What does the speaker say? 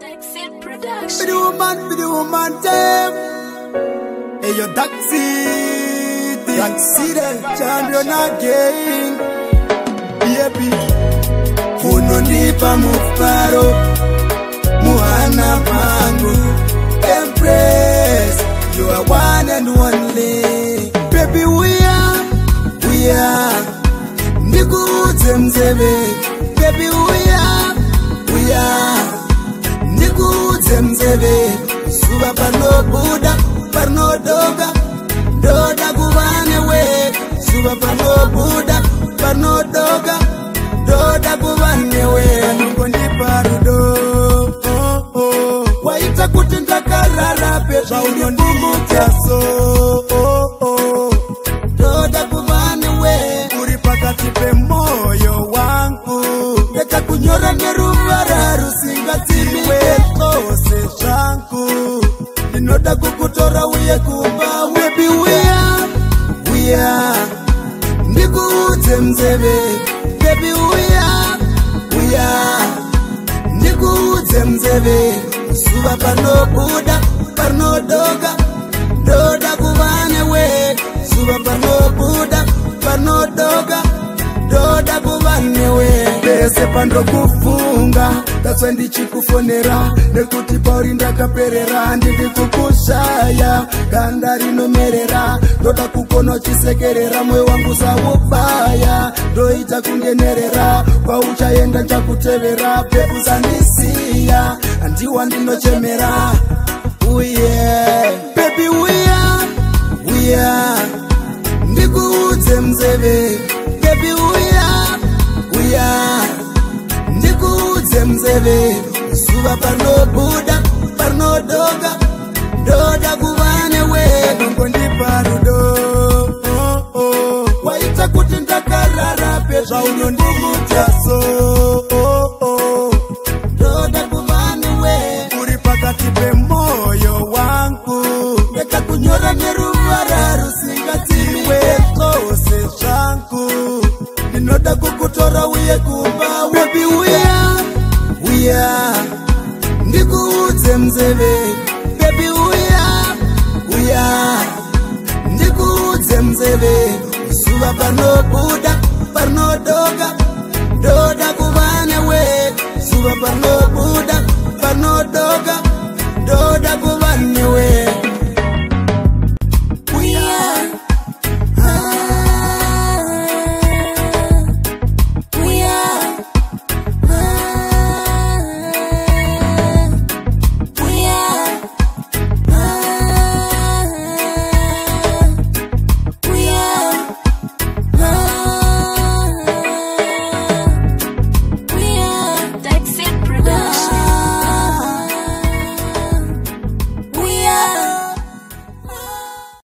Dexit Production. Video woman, the woman, damn. Hey, your taxi. Taxi, then. Champion again. Baby. no need Unonipa mufaro. Muhana pangu. Empress. You are one and only. Baby, we are. We are. Niku zemzebe. Baby, we are. We are. kureve zuva panobuda parinodoga kutora uye kuba webi uya uya ndikuudze mzeve bebi uya uya ndikuudze mzeve suva panobuda parinodoga ndoda kuva newe suva panoa pandokufunga tatswa ndichikufonera nekuti pauri ndakaperera ndiri kukushaya ganda rinomerera ndoda kukona uchisekerera mwoyo wangu sawubaya ndoita kungenerera kwauchaenda ndichakutevera pekusandisiya handiwa ndinochemera uye yeah. bebi uya uya ndikuudze mzeve yeah. chitevero zuva panobuda parinodoga ndoda kuva newegongondipa rudo waita kuti ndakarara pezvaunondikuta so ndoda kuva newe uri pakati pemoyo wangu ndeka kunyora neruvara rusingatiwe kose zvangu ndinoda kukutora uye kumba webiuye uya ndikuudze mzeve bebi uya uya ndikuudze mzeve zuva parinobuda parinodoga ndoda kuva newe zuva parinobuda parinodoga